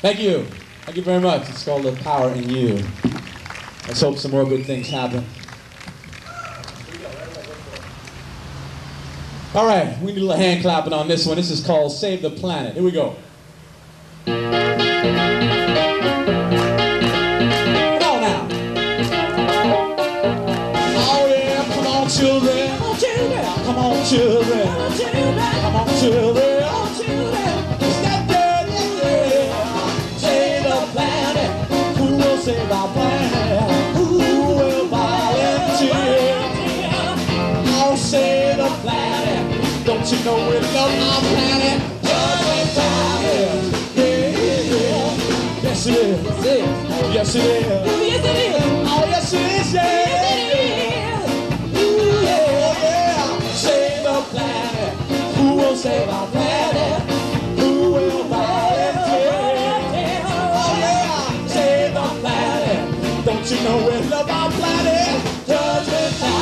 Thank you. Thank you very much. It's called The Power in You. Let's hope some more good things happen. All right, we need a little hand clapping on this one. This is called Save the Planet. Here we go. Don't you know we love our planet? Just in time is. Yeah, yeah. Yes, it is. Oh, yes, it is. Oh, yes, it is. Yeah. Ooh, yeah, yeah. Save the planet. Who will save our planet? Who will volunteer? Oh, yeah. Save the planet. Don't you know we love our planet? Judgment time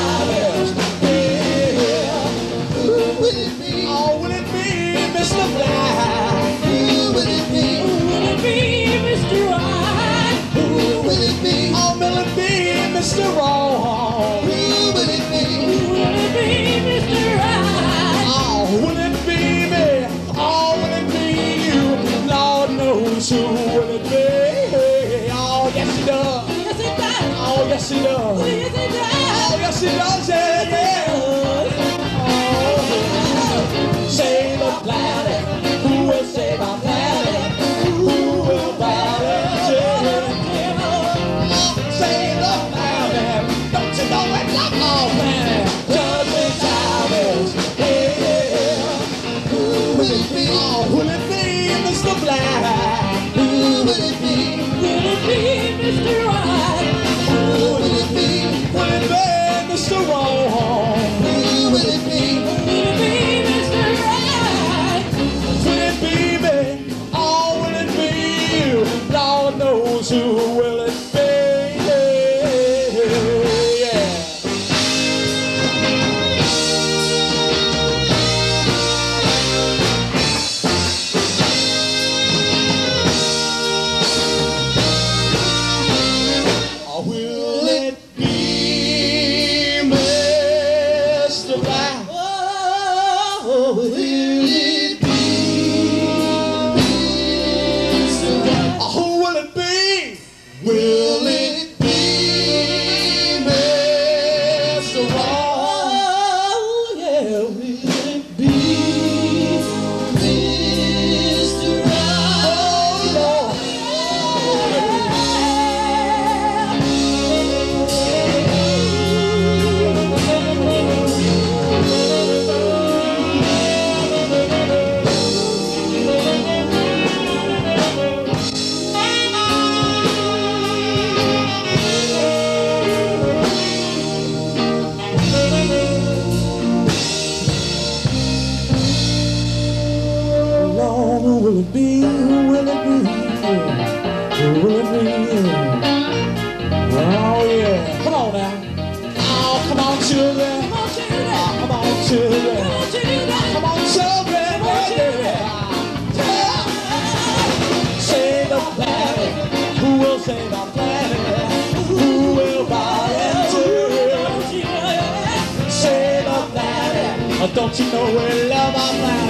yes, Oh yeah, come on now. Oh, come on, children. Come on, children. Oh, come on, children. Come on, children. Yeah. Yeah. Save the planet. Who will save our planet? Who will volunteer? Save the planet. Oh, don't you know we love our planet?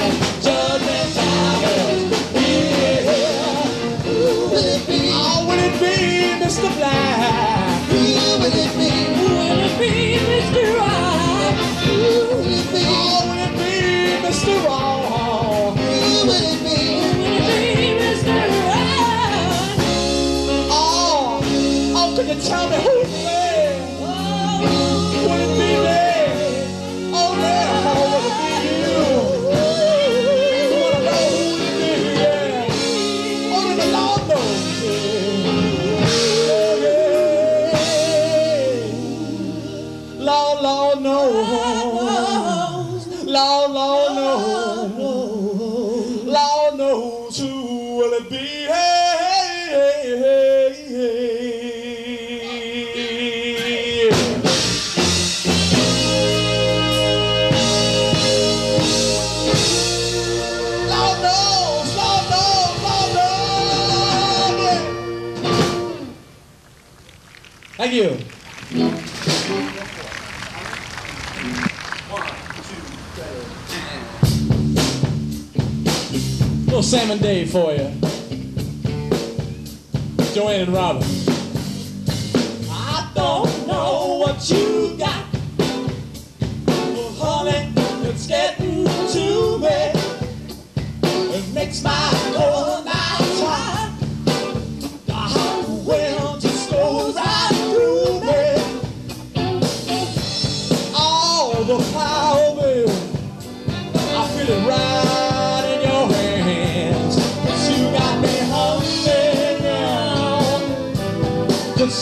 Law, law, knows. Law, law, knows. Law knows who will it be. Hey, hey, hey, hey. Law knows, law knows, law knows. Thank you. Little Salmon Day for you. Joanne and Robin. I don't know what you got. But honey, it's getting